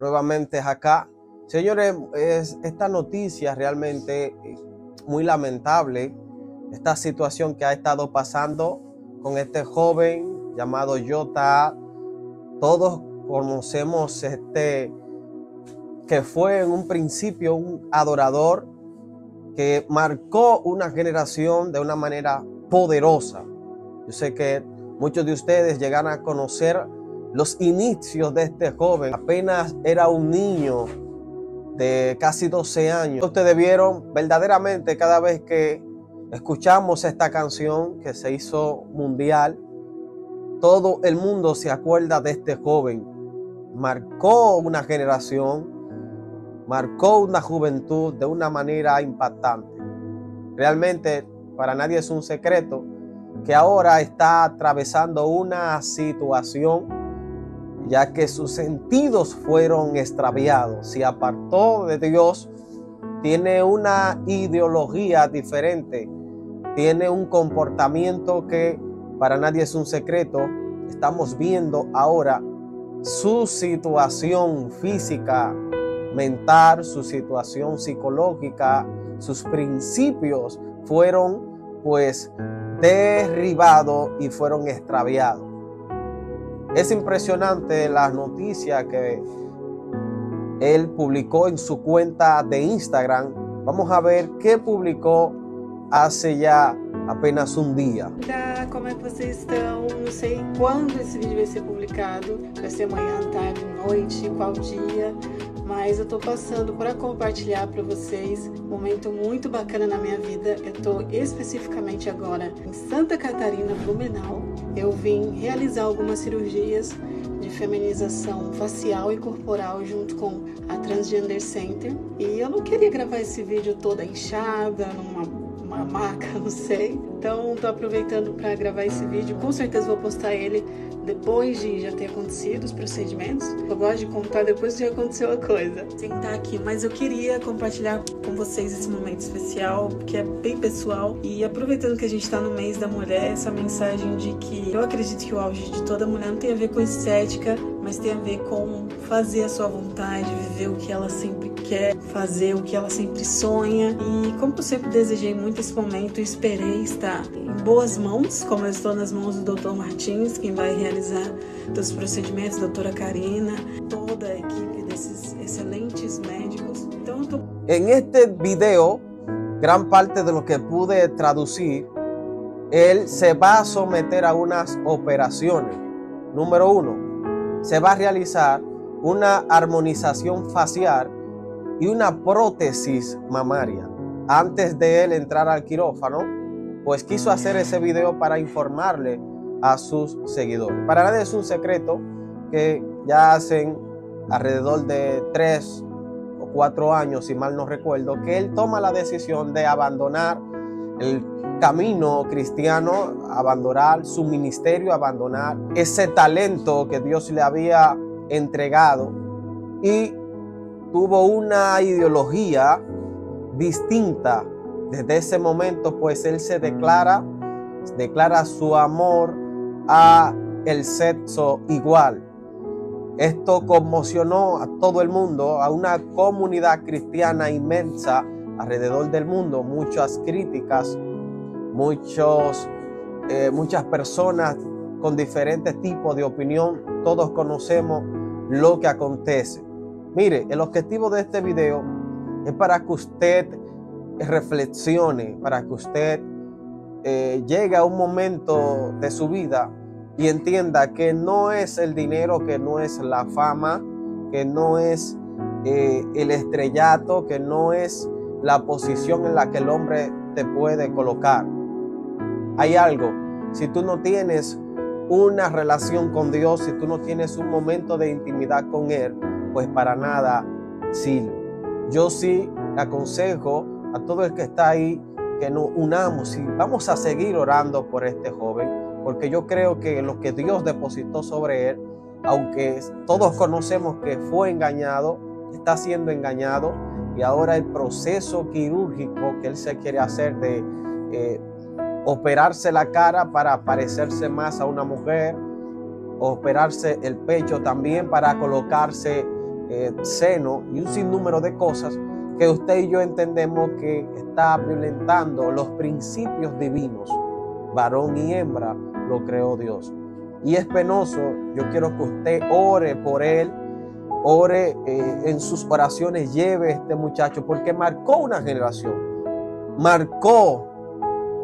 nuevamente acá. Señores, es esta noticia realmente muy lamentable, esta situación que ha estado pasando con este joven llamado Jota. Todos conocemos este que fue en un principio un adorador que marcó una generación de una manera poderosa. Yo sé que muchos de ustedes llegan a conocer los inicios de este joven. Apenas era un niño de casi 12 años. Ustedes vieron verdaderamente cada vez que escuchamos esta canción que se hizo mundial, todo el mundo se acuerda de este joven. Marcó una generación, marcó una juventud de una manera impactante. Realmente para nadie es un secreto que ahora está atravesando una situación ya que sus sentidos fueron extraviados, se apartó de Dios, tiene una ideología diferente, tiene un comportamiento que para nadie es un secreto. Estamos viendo ahora su situación física, mental, su situación psicológica, sus principios fueron pues derribados y fueron extraviados. Es impresionante la noticia que él publicó en su cuenta de Instagram. Vamos a ver qué publicou hace já apenas um dia. Como é que vocês estão? Não sei quando esse vídeo vai ser publicado. Vai ser amanhã, tarde, noite, qual dia. Mas eu tô passando para compartilhar para vocês um momento muito bacana na minha vida. Eu tô especificamente agora em Santa Catarina, Blumenau. Eu vim realizar algumas cirurgias de feminização facial e corporal junto com a Transgender Center. E eu não queria gravar esse vídeo toda inchada, numa uma maca, não sei. Então tô aproveitando para gravar esse vídeo. Com certeza vou postar ele depois de já ter acontecido os procedimentos. Eu gosto de contar depois que já aconteceu a coisa. Sentar aqui, mas eu queria compartilhar com vocês esse momento especial, que é bem pessoal. E aproveitando que a gente está no mês da mulher, essa mensagem de que eu acredito que o auge de toda mulher não tem a ver com estética, mas tem a ver com fazer a sua vontade, viver o que ela sempre quer, fazer o que ela sempre sonha. E como eu sempre desejei muito esse momento, esperei estar em boas mãos, como eu estou nas mãos do Dr. Martins, quem vai realizar os procedimentos, doutora Karina, toda a equipe desses excelentes médicos. Então eu tô... En este video, gran parte de lo que pude traducir, él se va a someter a unas operaciones. Número uno, se va a realizar una armonización facial y una prótesis mamaria. Antes de él entrar al quirófano, pues quiso hacer ese video para informarle a sus seguidores. Para nadie es un secreto que ya hacen alrededor de tres o cuatro años, si mal no recuerdo, que él toma la decisión de abandonar el camino cristiano, abandonar su ministerio, abandonar ese talento que Dios le había entregado y tuvo una ideología distinta. Desde ese momento, pues él se declara, declara su amor a el sexo igual. Esto conmocionó a todo el mundo, a una comunidad cristiana inmensa alrededor del mundo, muchas críticas, muchos, eh, muchas personas con diferentes tipos de opinión, todos conocemos lo que acontece. Mire, el objetivo de este video es para que usted reflexione, para que usted eh, llegue a un momento de su vida y entienda que no es el dinero, que no es la fama, que no es eh, el estrellato, que no es la posición en la que el hombre te puede colocar. Hay algo, si tú no tienes una relación con Dios, si tú no tienes un momento de intimidad con Él, pues para nada sirve. Yo sí aconsejo a todo el que está ahí que nos unamos y vamos a seguir orando por este joven, porque yo creo que lo que Dios depositó sobre él, aunque todos conocemos que fue engañado, está siendo engañado y ahora el proceso quirúrgico que él se quiere hacer de eh, operarse la cara para parecerse más a una mujer, operarse el pecho también para colocarse eh, seno y un sinnúmero de cosas que usted y yo entendemos que está violentando los principios divinos. Varón y hembra lo creó Dios. Y es penoso, yo quiero que usted ore por él, ore eh, en sus oraciones, lleve este muchacho, porque marcó una generación, marcó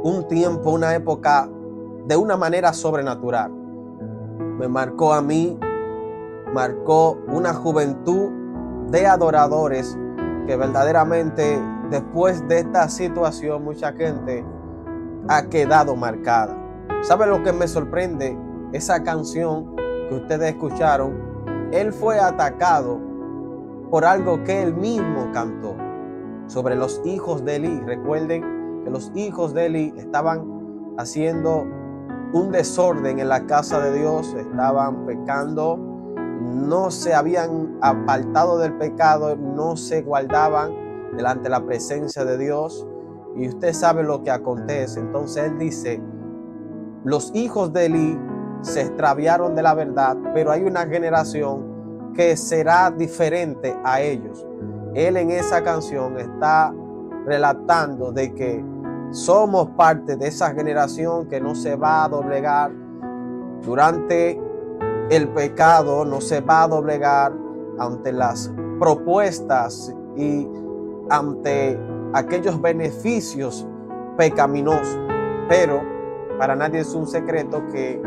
un tiempo, una época de una manera sobrenatural. Me marcó a mí, marcó una juventud de adoradores que verdaderamente después de esta situación mucha gente ha quedado marcada. ¿Sabe lo que me sorprende? Esa canción que ustedes escucharon, él fue atacado por algo que él mismo cantó sobre los hijos de Eli. Recuerden que los hijos de Eli estaban haciendo un desorden en la casa de Dios, estaban pecando, no se habían apartado del pecado, no se guardaban delante de la presencia de Dios. Y usted sabe lo que acontece. Entonces él dice, los hijos de Eli se extraviaron de la verdad, pero hay una generación que será diferente a ellos. Él en esa canción está relatando de que somos parte de esa generación que no se va a doblegar durante el pecado, no se va a doblegar ante las propuestas y ante aquellos beneficios pecaminosos. Pero para nadie es un secreto que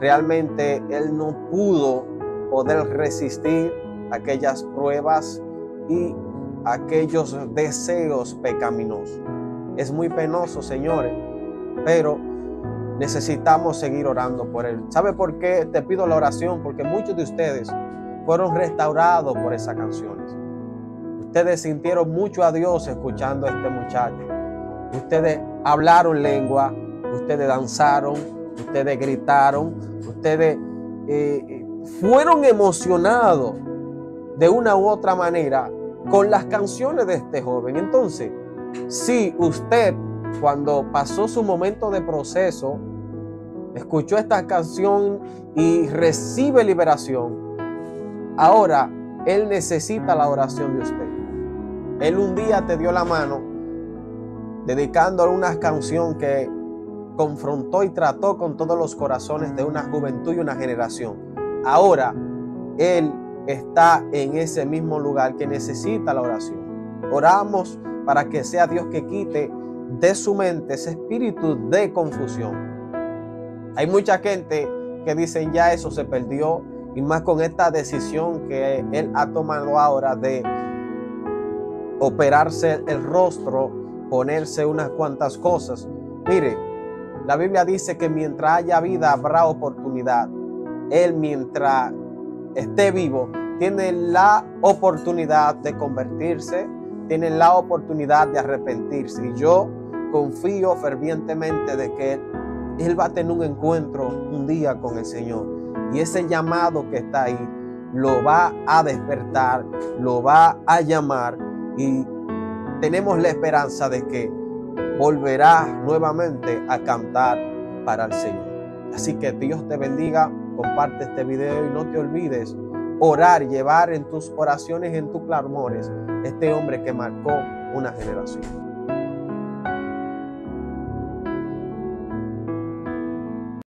realmente él no pudo poder resistir aquellas pruebas y aquellos deseos pecaminosos. Es muy penoso, señores, pero necesitamos seguir orando por él. ¿Sabe por qué te pido la oración? Porque muchos de ustedes fueron restaurados por esas canciones. Ustedes sintieron mucho a Dios escuchando a este muchacho. Ustedes hablaron lengua, ustedes danzaron, ustedes gritaron, ustedes eh, fueron emocionados de una u otra manera con las canciones de este joven. Entonces, si usted cuando pasó su momento de proceso, escuchó esta canción y recibe liberación, ahora Él necesita la oración de usted. Él un día te dio la mano dedicándole una canción que confrontó y trató con todos los corazones de una juventud y una generación. Ahora Él está en ese mismo lugar que necesita la oración. Oramos para que sea Dios que quite de su mente ese espíritu de confusión. Hay mucha gente que dicen ya eso se perdió y más con esta decisión que él ha tomado ahora de operarse el rostro, ponerse unas cuantas cosas. Mire, la Biblia dice que mientras haya vida habrá oportunidad. Él mientras esté vivo tiene la oportunidad de convertirse, tiene la oportunidad de arrepentirse. Y yo confío fervientemente de que él, va a tener un encuentro un día con el Señor. Y ese llamado que está ahí lo va a despertar, lo va a llamar y tenemos la esperanza de que volverá nuevamente a cantar para el Señor. Así que Dios te bendiga, comparte este video y no te olvides orar, llevar en tus oraciones, en tus clamores, este hombre que marcó una generación.